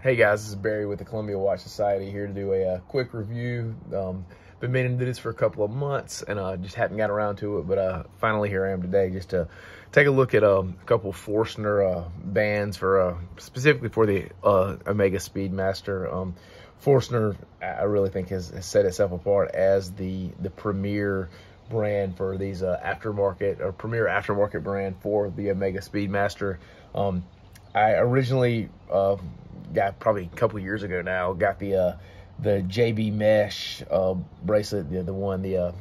Hey guys, this is Barry with the Columbia Watch Society here to do a, uh, quick review. Um, been meaning to do this for a couple of months and uh, just hadn't got around to it, but uh, finally here I am today just to take a look at um, a couple Forstner uh, bands for uh, specifically for the uh, Omega Speedmaster. Um, Forstner, I really think has, has, set itself apart as the the premier brand for these aftermarket or premier aftermarket brand for the Omega Speedmaster. Um, I originally got probably a couple years ago now got the uh, the JB Mesh uh, bracelet, the, the one the uh,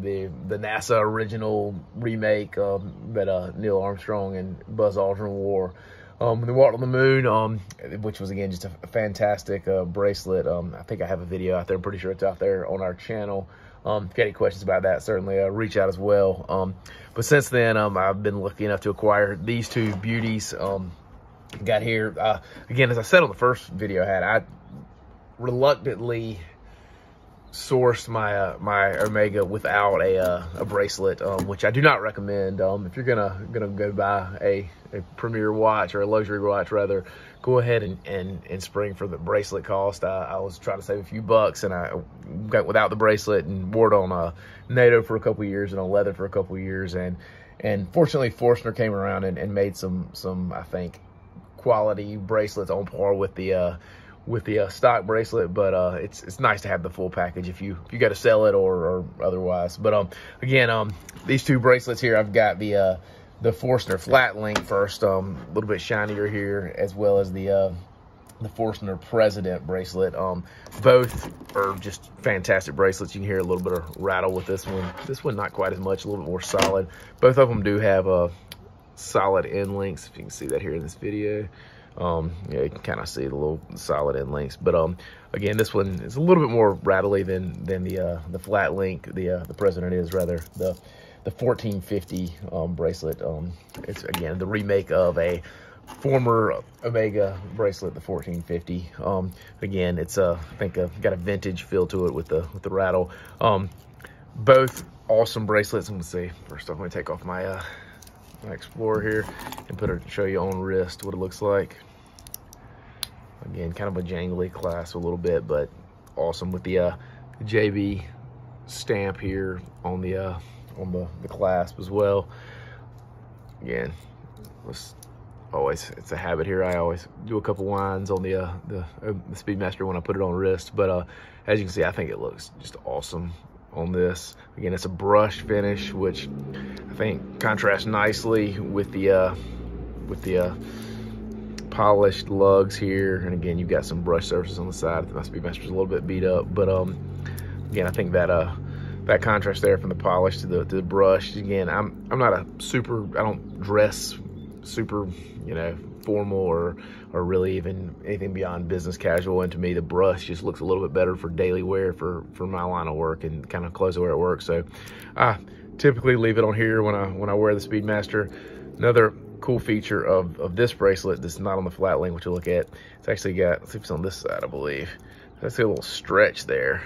the the NASA original remake um, that uh, Neil Armstrong and Buzz Aldrin wore. Um, they walked on the moon, um, which was again just a fantastic uh, bracelet. Um, I think I have a video out there. I'm pretty sure it's out there on our channel. Um, if you got any questions about that, certainly uh, reach out as well. Um, but since then, um, I've been lucky enough to acquire these two beauties. Um, got here. Uh, again, as I said on the first video I had, I reluctantly sourced my uh, my Omega without a uh, a bracelet, um, which I do not recommend. Um, if you're gonna gonna go buy a, a premier watch or a luxury watch, rather, go ahead and and, and spring for the bracelet cost. I, I was trying to save a few bucks, and I got without the bracelet and wore it on a NATO for a couple years and on leather for a couple years, and and fortunately Forstner came around and, and made some some I think quality bracelets on par with the uh, with the uh, stock bracelet, but uh, it's it's nice to have the full package if you if you got to sell it or, or otherwise. But um, again, um, these two bracelets here, I've got the uh, the Forstner flat link first, um, a little bit shinier here, as well as the uh, the Forstner President bracelet. Um, both are just fantastic bracelets. You can hear a little bit of rattle with this one. This one not quite as much, a little bit more solid. Both of them do have a solid end links. If you can see that here in this video. Um, yeah, you can kind of see the little solid end links. But um, again, this one is a little bit more rattly than than the uh, the flat link. The uh, the President is rather the the 1450 um, bracelet. Um, it's again the remake of a former Omega bracelet, the 1450. Um, again, it's a I think a, got a vintage feel to it with the with the rattle. Um, both awesome bracelets. i'm gonna see. First off, let me take off my uh, Explorer here and put it show you on wrist what it looks like. Again, kind of a jangly class a little bit, but awesome with the uh, JB stamp here on the uh, on the, the clasp as well. Again, let's always it's a habit here. I always do a couple winds on the uh, the, uh, the Speedmaster when I put it on wrist, but uh, as you can see, I think it looks just awesome on this. Again, it's a brush finish, which think contrasts nicely with the uh, with the uh, polished lugs here. And again, you've got some brush surfaces on the side. The Speedmaster's a little bit beat up, but um, again, I think that uh, that contrast there from the polish to the to the brush. Again, I'm I'm not a super. I don't dress super, you know, formal or or really even anything beyond business casual. And to me, the brush just looks a little bit better for daily wear for for my line of work and kind of clothes I wear at work. So I typically leave it on here when I when I wear the Speedmaster. Another cool feature of, of this bracelet that's not on the flat link, which you look at, it's actually got, let's see if it's on this side, I believe. That's a little stretch there,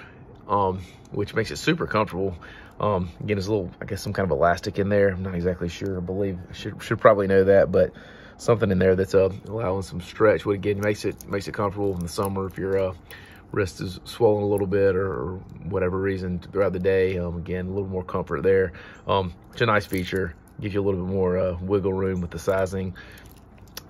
um, which makes it super comfortable. Um, again, there's a little, I guess, some kind of elastic in there. I'm not exactly sure. I believe, should, should probably know that, but something in there that's uh, allowing some stretch. What again makes it makes it comfortable in the summer if your uh, wrist is swollen a little bit or, or whatever reason throughout the day. Um, again, a little more comfort there. Um, it's a nice feature. Gives you a little bit more uh, wiggle room with the sizing.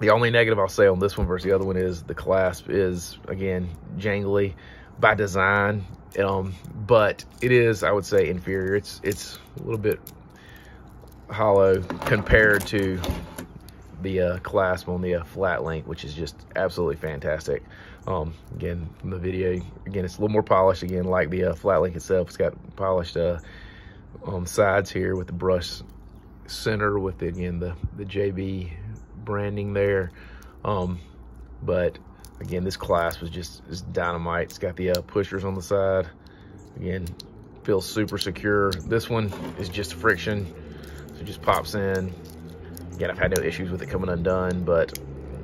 The only negative I'll say on this one versus the other one is the clasp is, again, jangly by design. Um, but it is, I would say, inferior. It's, it's a little bit hollow compared to the uh, clasp on the uh, flat link, which is just absolutely fantastic. Um, again, from the video, again, it's a little more polished, again, like the uh, flat link itself. It's got polished uh, on sides here with the brush center with, the, again, the, the JB branding there. Um, but again, this clasp is just dynamite. It's got the uh, pushers on the side. Again, feels super secure. This one is just friction. So it just pops in, Again, I've had no issues with it coming undone, but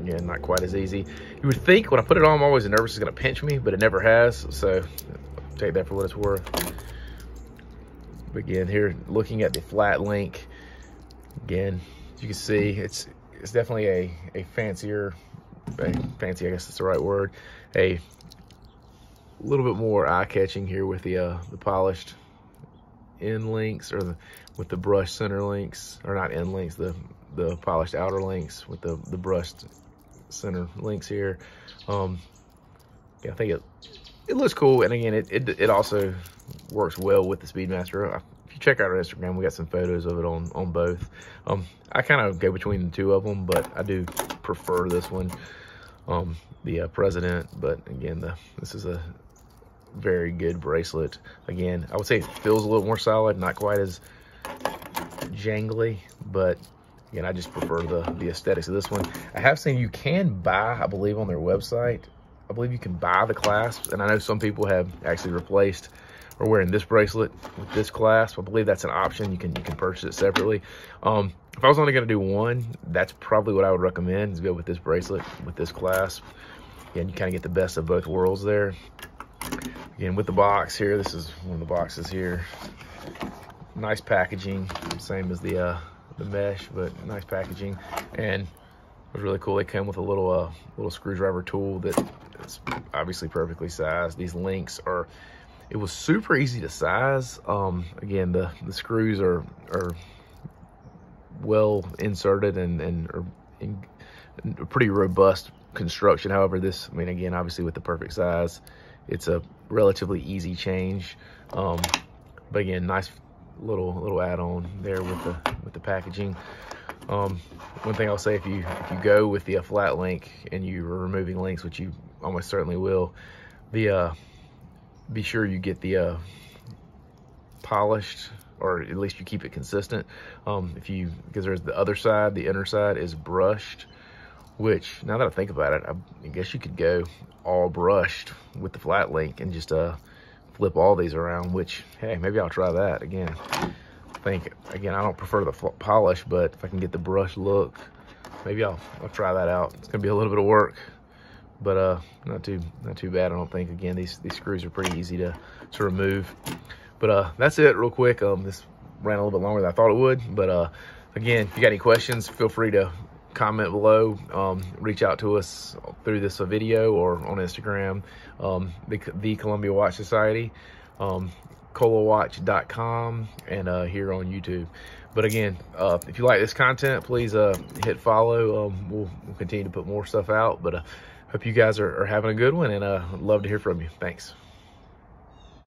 yeah, not quite as easy. You would think when I put it on, I'm always nervous it's gonna pinch me, but it never has. So take that for what it's worth. Again, here looking at the flat link, again, you can see it's it's definitely a, a fancier fancy, I guess that's the right word. A little bit more eye-catching here with the uh, the polished end links or the, with the brushed center links, or not end links, the the polished outer links with the the brushed center links here. Um, yeah, I think it it looks cool, and again, it it, it also works well with the Speedmaster. If you check out our Instagram, we got some photos of it on on both. Um, I kind of go between the two of them, but I do prefer this one, um, the uh, President. But again, the this is a very good bracelet. Again, I would say it feels a little more solid, not quite as jangly, but again, I just prefer the, the aesthetics of this one. I have seen you can buy, I believe on their website, I believe you can buy the clasps, and I know some people have actually replaced or wearing this bracelet with this clasp. I believe that's an option. You can you can purchase it separately. Um, if I was only gonna do one, that's probably what I would recommend is go with this bracelet with this clasp. Again, you kind of get the best of both worlds there. Again, with the box here, this is one of the boxes here. Nice packaging, same as the uh, the mesh, but nice packaging. And it was really cool. They came with a little uh, little screwdriver tool that is obviously perfectly sized. These links are, it was super easy to size. Um, again, the, the screws are, are well inserted and, and in pretty robust construction. However, this, I mean, again, obviously with the perfect size, it's a relatively easy change. Um, but again, nice little little add-on there with the with the packaging. Um, one thing I'll say, if you if you go with the uh, flat link and you are removing links, which you almost certainly will, the uh, be sure you get the uh, polished or at least you keep it consistent. Um, if you because there's the other side, the inner side is brushed, which now that I think about it, I, I guess you could go all brushed with the flat link and just uh, flip all these around. Which hey, maybe I'll try that again I think, again, I don't prefer the polish, but if I can get the brush look, maybe I'll, I'll try that out. It's gonna be a little bit of work, but uh, not too not too bad, I don't think. Again, these, these screws are pretty easy to, to remove. But uh, that's it real quick. Um, this ran a little bit longer than I thought it would, but uh, again, if you got any questions, feel free to comment below, um, reach out to us through this video or on Instagram, um, the, the Columbia Watch Society. Um, colawatch.com and uh, here on YouTube. But again, uh, if you like this content, please uh, hit follow. Um, we'll, we'll, continue to put more stuff out. But uh, hope you guys are, are, having a good one and uh, love to hear from you. Thanks.